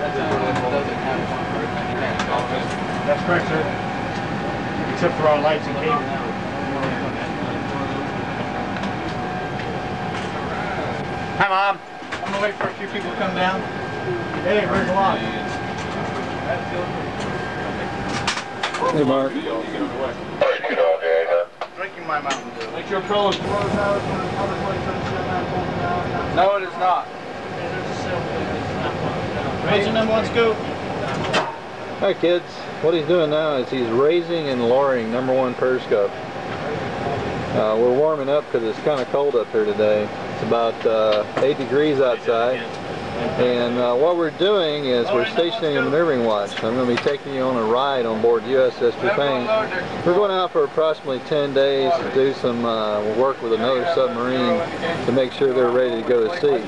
that's the only one that doesn't have one for it. That's correct, sir. Except for our lights and cable. Hi, Mom. I'm gonna wait for a few people to come down. Hey, where's the lock? Hey, Mark. Drinking my Mountain Dew. Make sure Pearl No, it is not. Raising them one scoop. Hi kids, what he's doing now is he's raising and lowering number one periscope. Uh, we're warming up because it's kind of cold up here today. It's about uh, 8 degrees outside. And uh, what we're doing is we're stationing a maneuvering watch. I'm going to be taking you on a ride on board USS Trepang. We're going out for approximately 10 days to do some uh, work with another submarine to make sure they're ready to go to sea.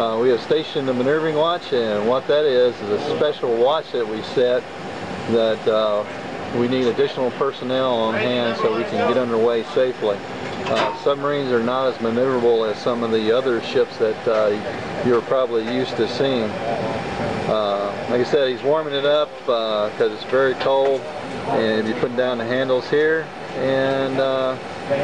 Uh, we have stationed a maneuvering watch and what that is is a special watch that we set that uh, we need additional personnel on hand so we can get underway safely. Uh, submarines are not as maneuverable as some of the other ships that uh, you're probably used to seeing. Uh, like I said, he's warming it up because it's very cold and he's putting down the handles here and uh,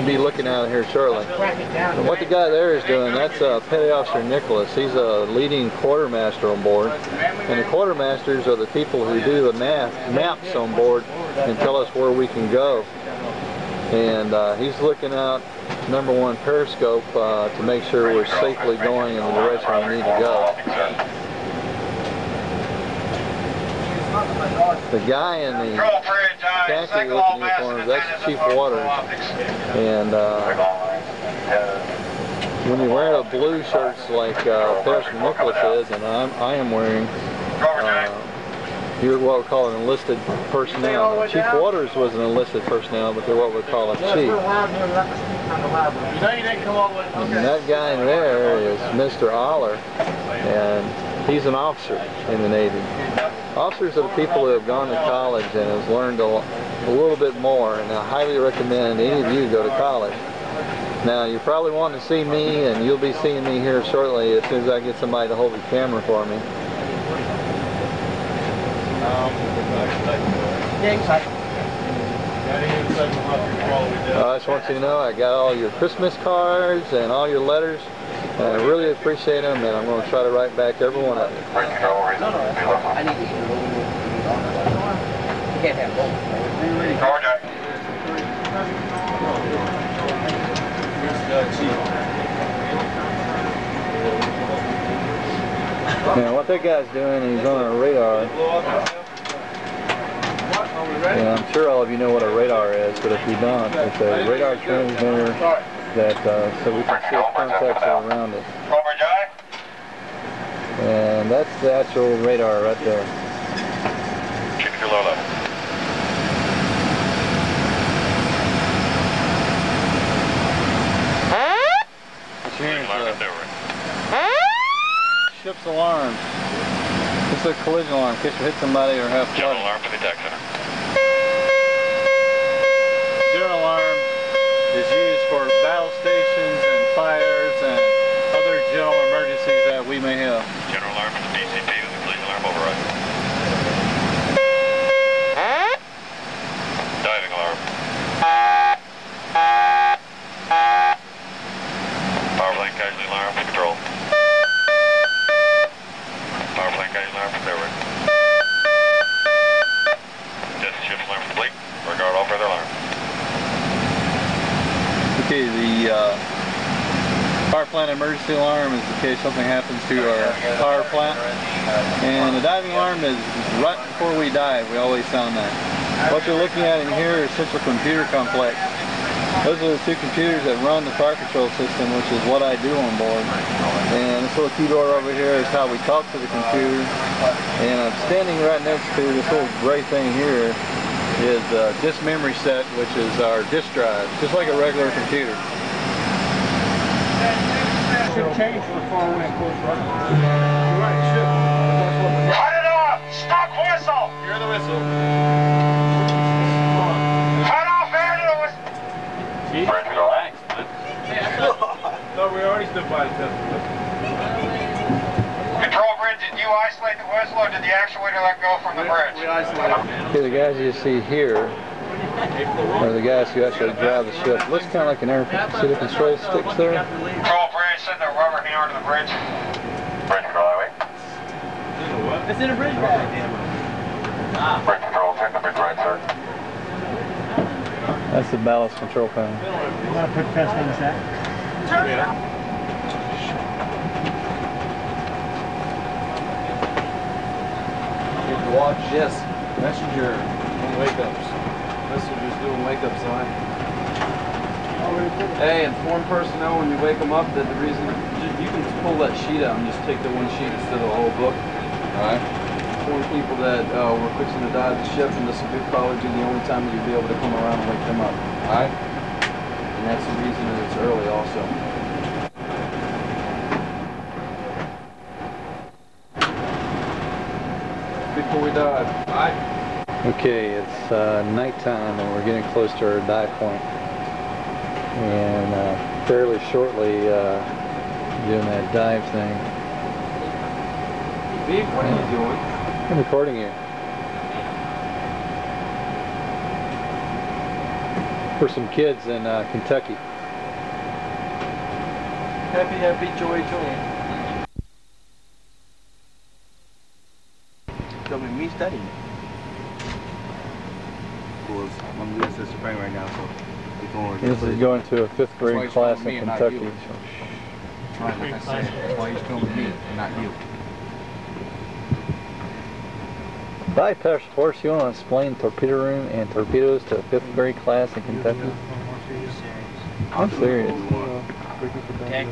be looking out here shortly. And what the guy there is doing, that's uh, Petty Officer Nicholas. He's a leading quartermaster on board. And the quartermasters are the people who do the map, maps on board and tell us where we can go. And uh, he's looking out number one periscope uh, to make sure we're safely going in the direction we need to go. The guy in the khaki looking uniform, that's Chief Waters. And uh, when you're wearing a blue shirts like uh, Pastor Nicholas is, and I'm, I am wearing, uh, you're what we call an enlisted personnel. Chief Waters was an enlisted personnel, but they're what we call a chief. You know you didn't come all the way. And that guy there is Mr. Oller, and he's an officer in the Navy. Officers are the people who have gone to college and have learned a, a little bit more, and I highly recommend any of you go to college. Now, you probably want to see me, and you'll be seeing me here shortly as soon as I get somebody to hold the camera for me. I just want you to know I got all your Christmas cards and all your letters, and I really appreciate them, and I'm going to try to write back every one of them. I need to eat You can't have both. Now, what that guy's doing, he's on a radar. Yeah, I'm sure all of you know what a radar is, but if you don't, it's a radar transmitter that uh, so we can see contacts around us. And that's the actual radar right there. Keep your low level. Here's Alarm the maneuver. ship's alarm. It's a collision alarm in case we hit somebody or have General flooding. alarm for the center. General alarm is used for battle stations and fires and other general emergencies that we may have. General alarm for the DCP with the collision alarm override. Diving alarm. Power plane casualty alarm for control. Power plane casualty alarm for clearway. Just shift alarm complete. Regard all further alarms. Okay, the uh, power plant emergency alarm is in case something happens to our power plant. And the diving alarm is right before we dive. We always sound that. What you're looking at in here is Central Computer Complex. Those are the two computers that run the fire control system, which is what I do on board. And this little keyboard over here is how we talk to the computer. And I'm standing right next to this little gray thing here is uh, disk memory set, which is our disk drive, just like a regular computer. Should change before we close You're right, it should. That's what the- Cut it off! Stop whistle! Hear the whistle. Cut off air to the whistle! See? Ready to go. No, we already stood by the test. Control bridge, did you isolate the whistle or did the actuator let go from the bridge? We isolated. Okay, the guys you see here are the guys who actually drive the ship. Looks kind of like an air. See the control sticks there? Control bridge, send the rubber hammer to the bridge. Bridge control highway. It's in a bridge bag. Bridge control, check the bridge right, sir. That's the ballast control panel. Want to put test on the sack? You have to watch this. Messenger on wake ups. Messenger's doing wake up sign. Hey, inform personnel when you wake them up that the reason you can pull that sheet out and just take the one sheet instead of the whole book. Alright? Inform people that uh, we're fixing to dive the ship and this will be probably the only time that you'll be able to come around and wake them up. Alright? And that's the reason that it's early also. Before we dive. Alright? Okay, it's uh, nighttime and we're getting close to our dive point. And uh, fairly shortly uh, doing that dive thing. Vic, what are you doing? I'm recording you. For some kids in uh, Kentucky. Happy, happy, joy, joy. Tell me, me studying. Schools. I'm doing Sister Frank right now, so we're going. This is going to a fifth why grade he's class in Kentucky. you. Right, like I said, that's why he's filming me and not you. Hi, Pastor Force. You want to explain torpedo room and torpedoes to a fifth grade class in Kentucky? I'm serious. Okay.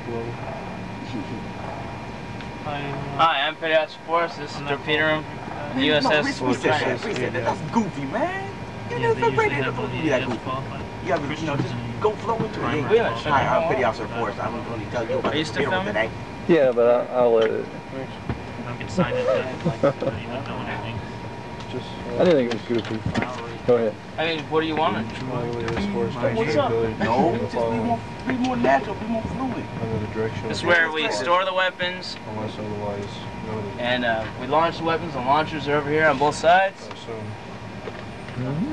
Hi, I'm Petty Officer Force. This is Torpedo Room, USS. No, reset that. Reset that. That's goofy, man. You know, the radio supposed to be that goofy. You gotta, you know, just go flow into it. We haven't Hi, I'm off. Petty Officer Forrest. I'm going to tell you about Are you the still funeral filming? today. Yeah, but I'll, I'll let it. Don't get signed into like, you don't know anything. I didn't think it was goofy. Go ahead. I mean, what do you want? What's up? No, just be more, be more natural, be more fluid. This is where we store the weapons, Unless otherwise noted. and uh, we launch the weapons. The launchers are over here on both sides. So, You can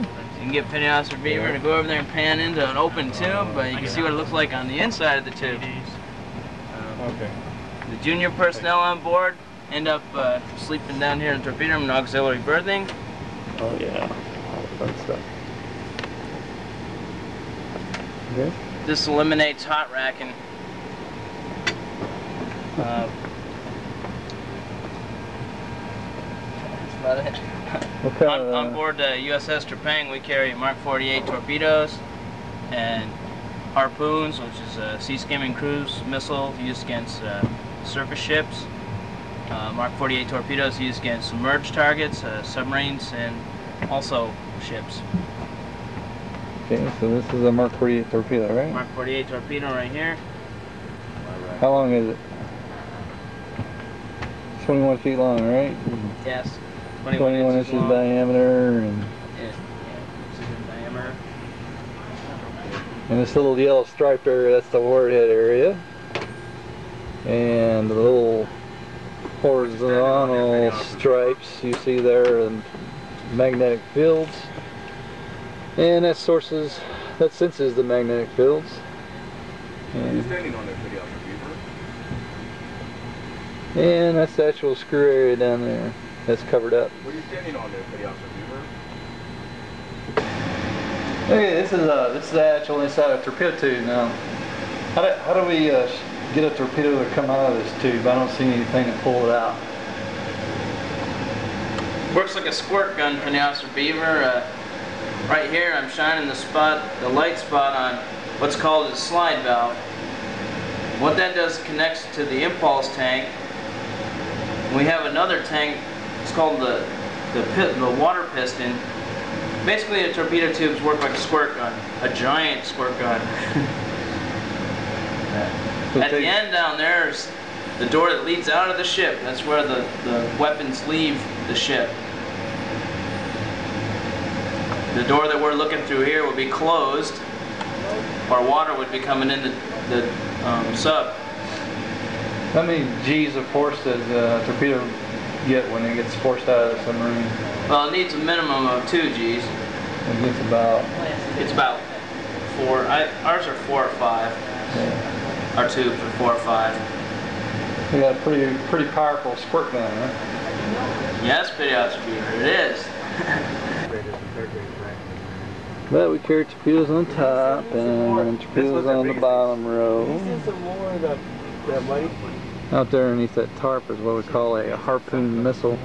get Petty Officer Beaver to go over there and pan into an open tube, but you can see what it looks like on the inside of the tube. okay. The junior personnel on board end up uh, sleeping down here in the torpedo room in auxiliary berthing. Oh yeah. All the fun stuff. Okay. This eliminates hot racking. Uh, that's about it. Kind On, on uh, board the USS Trepang, we carry Mark 48 torpedoes and harpoons, which is a sea skimming cruise missile used against uh, surface ships. Uh, Mark 48 torpedoes used against submerged targets, uh, submarines, and also ships. Okay, so this is a Mark 48 torpedo, right? Mark 48 torpedo right here. How long is it? 21 feet long, right? Yes. 21 inches long. diameter, and, Yeah, yeah, diameter. and this little yellow stripe area, that's the warhead area. And the little horizontal stripes you see there are the magnetic fields. And that sources, that senses the magnetic fields. And, standing on there, Petty Officer Beaver? and that's the actual screw area down there that's covered up. What are you standing on there, Petty Officer Beaver? Okay, this is uh, this is the actual inside of a torpedo tube. Now, how do, how do we uh, get a torpedo to come out of this tube? I don't see anything to pull it out. Works like a squirt gun for the Officer Beaver. Uh, right here, I'm shining the spot, the light spot on what's called a slide valve. What that does connects to the impulse tank. We have another tank. It's called the the pit, the water piston. Basically, the torpedo tubes work like a squirt gun, a giant squirt gun. At the end down there is the door that leads out of the ship. That's where the, the weapons leave the ship. The door that we're looking through here will be closed. or water would be coming in the, the um, sub. How many G's of force does a torpedo get when it gets forced out of the submarine? Well, it needs a minimum of two G's. It gets about, It's about four. I, ours are four or five. yeah. Our tubes are four or five. We got a pretty, pretty powerful squirt gun, huh? Yes, Petty Officer Beaver, it is. But we carry torpedoes on top and torpedoes on the bottom row. Out there underneath that tarp is what we call a harpoon missile,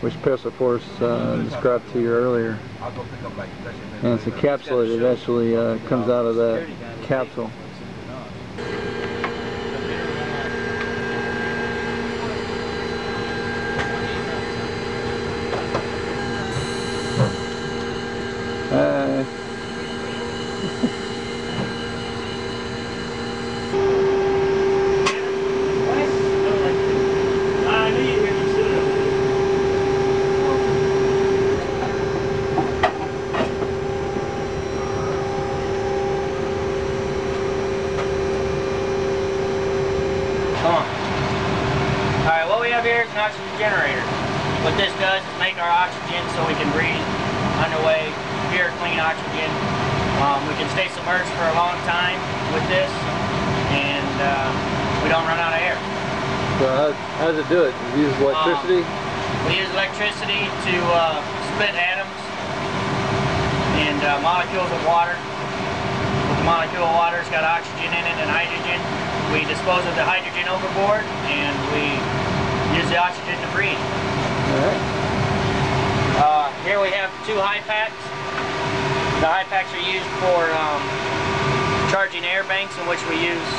which Special Force uh, described to you earlier. And it's a capsule that eventually uh, comes out of that capsule. Uh, I knew you were going to sit up. Come on. Alright, what we have here is an oxygen generator. What this does is make our oxygen so we can breathe underway, pure, clean oxygen. Um, we can stay submerged for a long time with this, and uh, we don't run out of air. so how, how does it do it? It uses electricity? We use electricity to uh, split atoms and uh, molecules of water. The molecule of water's got oxygen in it and hydrogen. We dispose of the hydrogen overboard and we use the oxygen to breathe. Alright. Uh, here we have two high packs. The high packs are used for um, charging air banks in which we use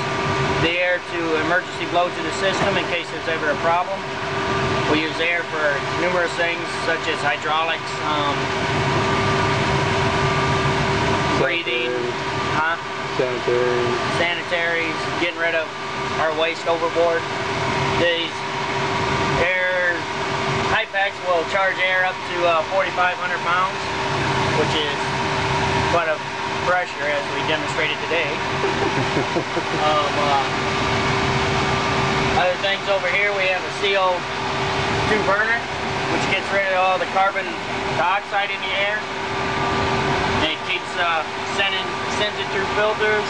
the air to emergency blow to the system in case there's ever a problem. We use air for numerous things such as hydraulics, um, breathing, huh? Sanitary. sanitaries, getting rid of our waste overboard. These air high packs will charge air up to uh, 4,500 pounds, which is quite a pressure as we demonstrated today. um, uh, other things over here, we have a CO2 burner, which gets rid of all the carbon dioxide in the air. And it keeps uh, sending, sends it through filters,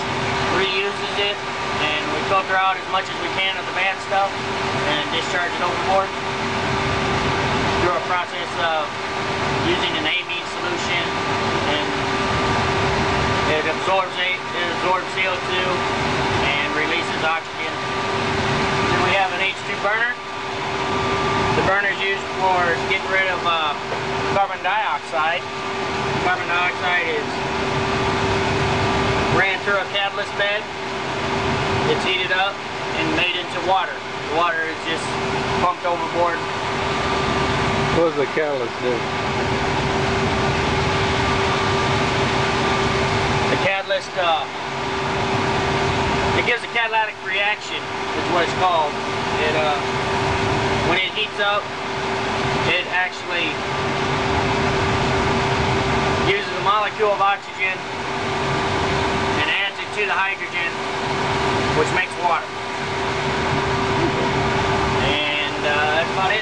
reuses it, and we filter out as much as we can of the bad stuff and discharge it overboard through a process of using an solution and it absorbs it, absorbs CO2 and releases oxygen. Then we have an H2 burner. The burner is used for getting rid of uh, carbon dioxide. Carbon dioxide is ran through a catalyst bed. It's heated up and made into water. The water is just pumped overboard. What does the catalyst do? Uh, it gives a catalytic reaction, is what it's called. It, uh, when it heats up, it actually uses a molecule of oxygen and adds it to the hydrogen, which makes water. And uh, that's about it.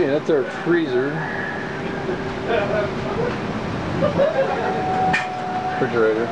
Yeah, that's our freezer. Refrigerator.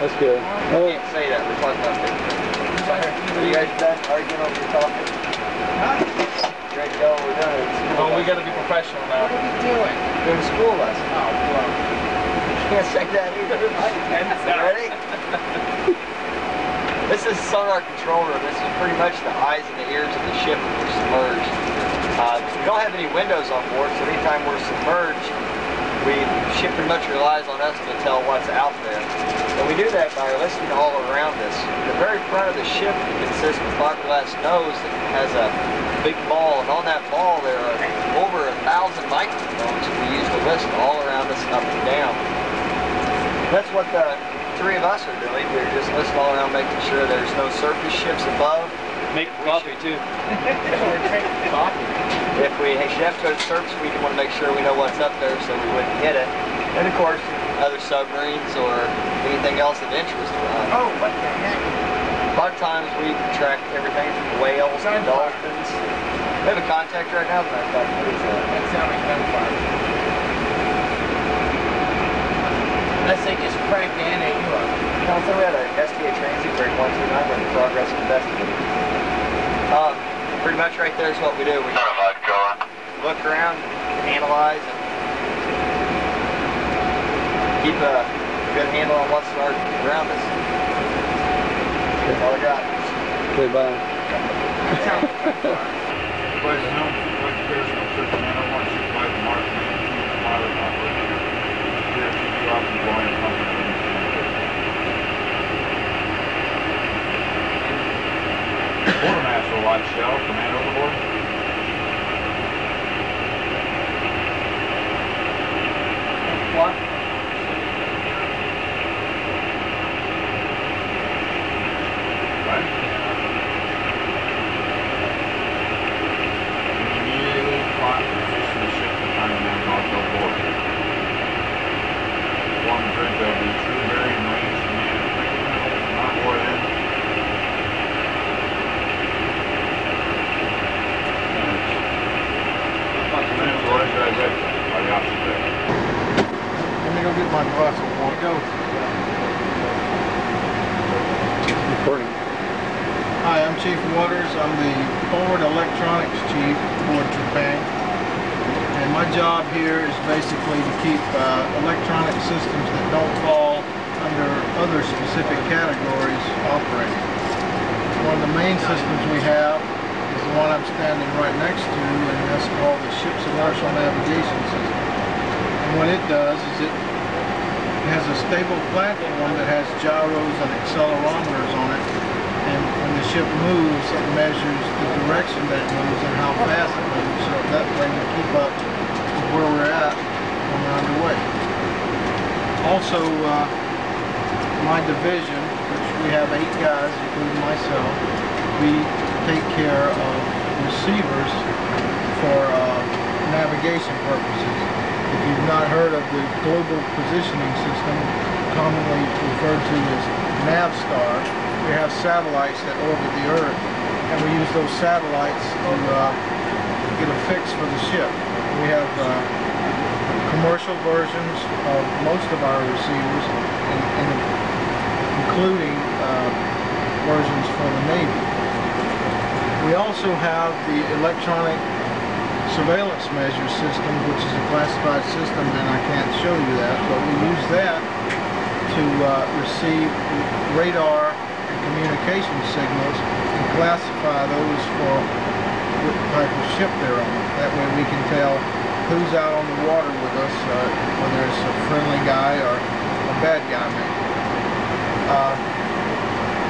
That's it. That's good. I can't say that. We're talking about sticking. Are you guys done arguing over your topic? You ready to go? We're done. It's Oh, we gotta be professional now. What are we doing? Doing a school lesson. Oh, well. You can't say that either. You ready? this is sonar control room. This is pretty much the eyes and the ears of the ship when we're submerged. Uh, we don't have any windows on board, so anytime we're submerged, we ship pretty much relies on us to tell what's out there. And we do that by listening all around us. The very front of the ship consists of a fiberglass nose that has a big ball, and on that ball there are over a thousand microphones that we use to listen all around us, up and down. That's what the three of us are doing. We're just listening all around, making sure there's no surface ships above. Make coffee too. If we should have to go to the surface, we want to make sure we know what's up there so we wouldn't hit it. And of course, other submarines or anything else of interest to us. Oh, what the heck? A lot of times we track everything from whales to Gunfire. dolphins. We have a contact right now, as a matter of fact. What is that? That sounds like gunfire. Unless they just crack the NAU up. Also, we had a SDA transit break once, and one two nine in progress investigating. Um, pretty much right there is what we do. We Certified killer. Look around, and analyze, and keep a good handle on what's around us. That's all I got. okay, bye. Question, no, like Chris, no certain, I don't want to shoot by the mark, man, keep the pilot operating. Here, keep you off the blind company. Quartermaster watch shell, command overboard. What? Right? Immediately plot and position the ship to time and mark overboard. Form and bridge of the true bearing range command, not more than minutes or is that ready by the opposite day? Let me go get my glass of water. Go. Recording. Hi, I'm Chief Waters. I'm the Forward Electronics Chief for Trepang. And my job here is basically to keep uh, electronic systems that don't fall under other specific categories operating. One of the main systems we have is the one I'm standing right next to, and that's called the Ship's Inertial Navigation System. And what it does is it has a stable platform that has gyros and accelerometers on it. And when the ship moves, it measures the direction that it moves and how fast it moves. So that way we keep up with where we're at when we're underway. Also, uh, my division, which we have eight guys, including myself, we take care of receivers for uh, navigation purposes. If you've not heard of the Global Positioning System, commonly referred to as NavStar, we have satellites that orbit the Earth, and we use those satellites to uh, get a fix for the ship. We have uh, commercial versions of most of our receivers, and, and including uh, versions for the Navy. We also have the electronic surveillance measure system, which is a classified system, and I can't show you that, but we use that to uh, receive radar and communication signals and classify those for what type of ship they're on. That way we can tell who's out on the water with us, uh, whether it's a friendly guy or a bad guy maybe. Uh,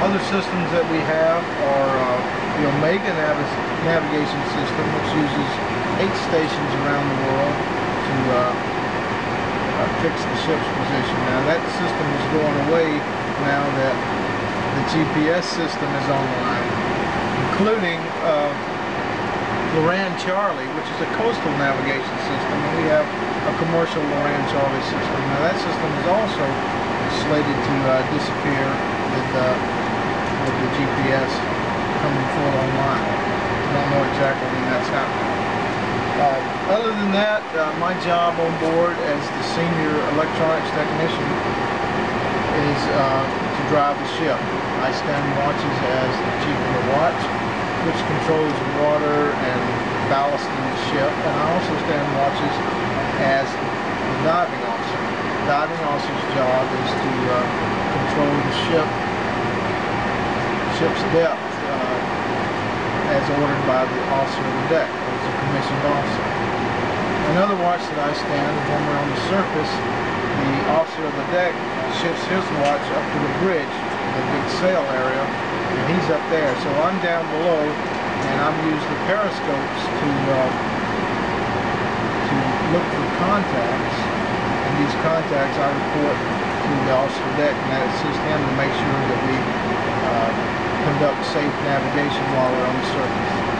other systems that we have are uh, the Omega Nav- navigation system, which uses eight stations around the world to uh, uh, fix the ship's position. Now that system is going away now that the GPS system is online, including uh, Loran Charlie, which is a coastal navigation system, and we have a commercial Loran Charlie system. Now that system is also slated to uh, disappear with, uh, with the GPS coming full online. I don't know exactly when that's happening. Uh, other than that, uh, my job on board as the senior electronics technician is uh, to drive the ship. I stand watches as the chief of the watch, which controls water and ballast in the ship, and I also stand watches as the diving officer. The diving officer's job is to uh, control the ship, ship's depth, uh, as ordered by the officer of the deck, who's a. Another watch that I stand is when we're on the surface, the officer of the deck shifts his watch up to the bridge, the big sail area, and he's up there. So I'm down below, and I'm using the periscopes to uh, to look for contacts, and these contacts I report to the officer of the deck, and that assists him to make sure that we uh, conduct safe navigation while we're on the surface.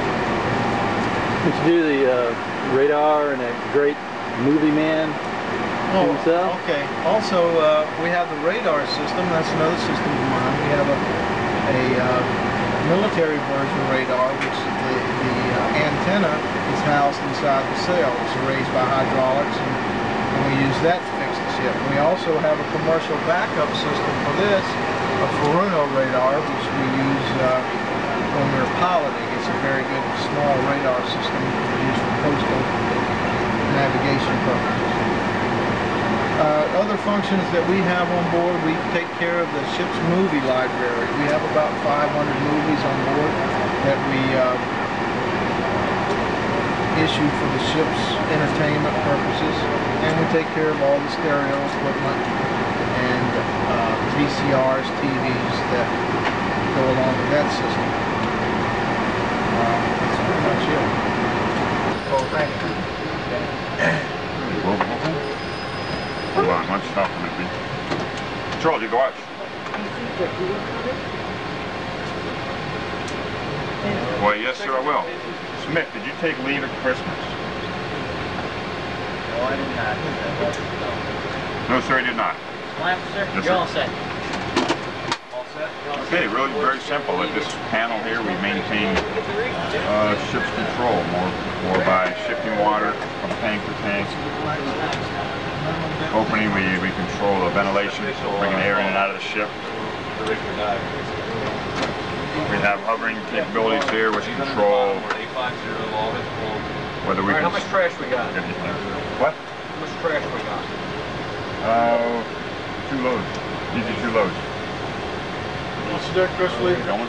Did you do the uh, radar and a great movie man himself? Oh, Okay. Also, uh, we have the radar system. That's another system of mine. We have a, a uh, military version radar, which the, the uh, antenna is housed inside the sail. It's raised by hydraulics, and, and we use that to fix the ship. We also have a commercial backup system for this, a Furuno radar, which we use uh, when we're piloting. It's a very good small radar system used for coastal navigation purposes. Uh, other functions that we have on board, we take care of the ship's movie library. We have about 500 movies on board that we uh, issue for the ship's entertainment purposes. And we take care of all the stereo equipment and uh, VCRs, TVs that go along with that system. Uh, that's pretty much it. Oh, thank you. Well, okay. Hold on, let's stop a minute. Charles, you go watch. Well, yes, sir, I will. Smith, did you take leave at Christmas? No, I did not. No, sir, I did not. Well, sir, Yes, you're sir. all set. Okay, really very simple. At this panel here, we maintain uh, ship's control more, more by shifting water from tank to tank. Opening, we, we control the ventilation, bringing air in and out of the ship. We have hovering capabilities here, which control whether we All right, how much trash we got? What? How much trash we got? Uh, two loads. Easy two loads. What's the deck, Chris Lee? Going?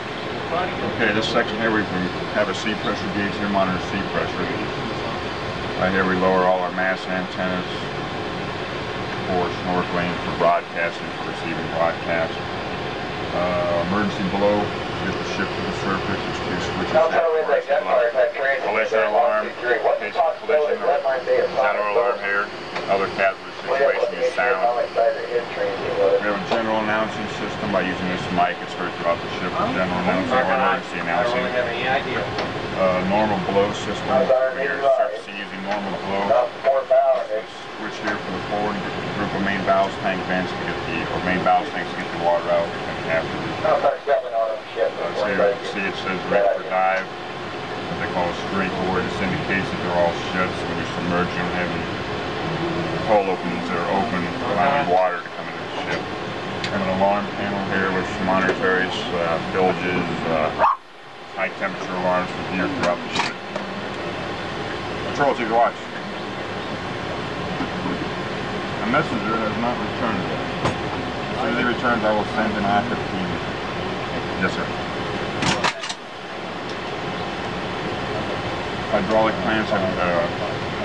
Okay, this section here, we we have a sea pressure gauge here, monitor sea pressure. Right here, we lower all our mast antennas for snorkeling, for broadcasting, for receiving broadcast. Uh, emergency blow, get the ship to the surface, there's two switches. there for emergency blow. Collision alarm, in case of collision, or shadow alarm here, other hazardous situation, use sound. We have a general announcing system by using this mic. It's heard throughout the ship. General announcing or emergency announcing. any idea. Uh, normal blow system. We are surfacing using normal blow. Switch here for the forward and get the group of main valves, tank vents to get the, or main valves tanks to get the water out and after the uh, so here you can see it says ready for dive. What they call a straight board. This indicates that they're all shut, so when you're submerged, you don't have any hole openings that are open, allowing water to come into ship. An alarm panel here which monitors various uh, villages, uh, high temperature alarms for gear throughout the ship. Control take a watch. A messenger has not returned yet. As soon as he returns, I will send an active team. Yes, sir. Hydraulic plants have uh,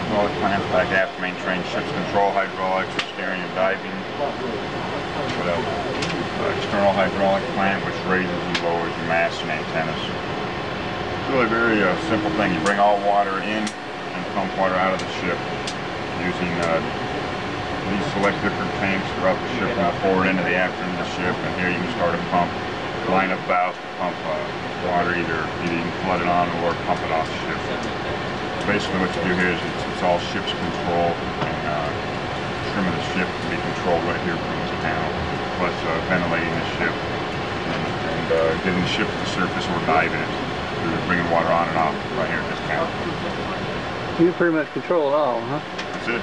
hydraulic plants back aft main train ships control hydraulics, steering and diving. With a uh, external hydraulic plant which raises and lowers your mast and antennas. It's really a very uh, simple thing. You bring all water in and pump water out of the ship using uh, these select different tanks throughout the ship the forward end to the after end of the ship. And here you can start a pump, line up valves to pump uh, water either, either you can flood it on or pump it off the ship. basically what you do here is it's, it's all ship's control and uh, trim of the ship can be controlled right here from this panel, plus uh, ventilating the ship and, and uh, getting the ship to the surface or diving it through bringing water on and off right here at this panel. You pretty much control it all, huh? That's it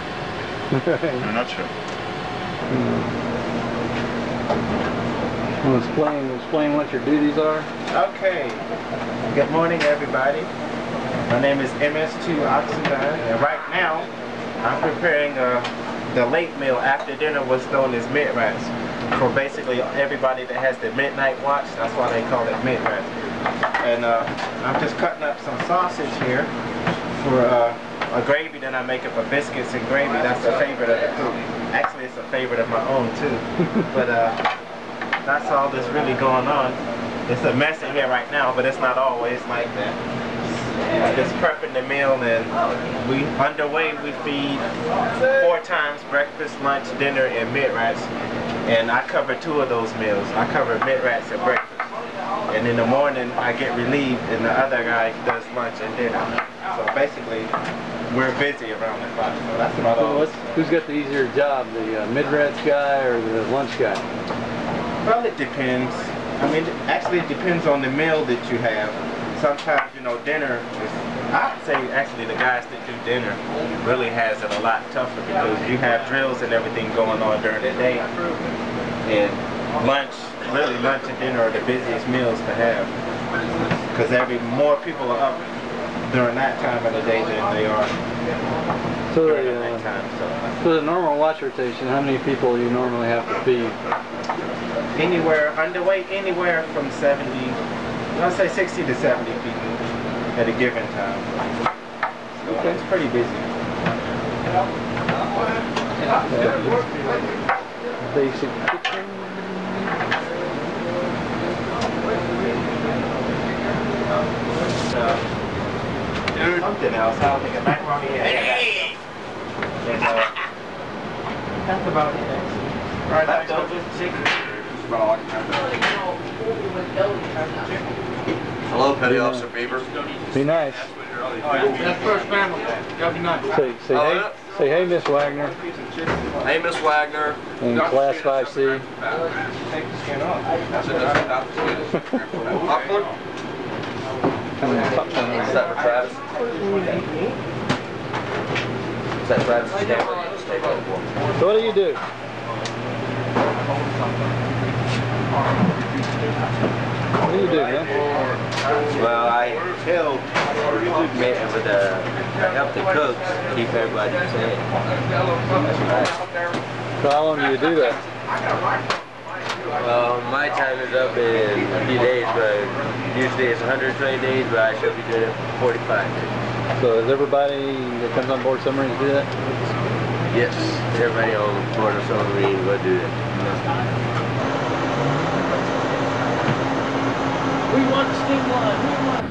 in a nutshell. Well, explain, explain what your duties are. Okay. Good morning, everybody. My name is MS2 Oxendine, and right now I'm preparing uh, the late meal after dinner, what's known as mid-rats, for basically everybody that has the midnight watch. That's why they call it mid-rats. And uh, I'm just cutting up some sausage here for uh, a gravy that I make up of biscuits and gravy. That's a favorite of the cook. Actually, it's a favorite of my own too. but uh, that's all that's really going on. It's a mess in here right now, but it's not always like that. Just prepping the meal and we underway we feed four times breakfast, lunch, dinner, and mid-rats. And I cover two of those meals. I cover mid-rats at breakfast. And in the morning I get relieved and the other guy does lunch and dinner. So basically we're busy around the clock. So that's about So all. who's got the easier job, the uh, mid-rats guy or the lunch guy? Well, it depends. I mean, actually, it depends on the meal that you have. Sometimes, you know, dinner is, I'd say actually the guys that do dinner really has it a lot tougher because you have drills and everything going on during the day. And lunch, really lunch and dinner are the busiest meals to have. Because every, more people are up during that time of the day than they are So during the, uh, nighttime. So. for the normal watch rotation, how many people you normally have to feed? anywhere underweight anywhere from 70 I'll say 60 to 70 people at a given time. So Okay. it's pretty busy. Basic kitchen. uh, something else. I don't think a macaroni and hey! and uh, that's about it. Actually right leftovers chicken Hello, Petty Officer Beaver. Be nice. That's first family. Gotta be nice. Say, say Oh, hey, yeah. say hey, Miss Wagner, Hey, Miss Wagner. in Class 5C. take the skin off Popcorn? Is that for Travis? Is that Travis' camera? So what do you do? What do you do, man? Well, I help with the, I help the cooks keep everybody safe. So how long do you do that? Well, my time is up in a few days, but usually it's 120 days, but I should be doing it for 45 days. So is everybody that comes on board submarines do that? Yes, everybody on board a submarine will do that. We want Sting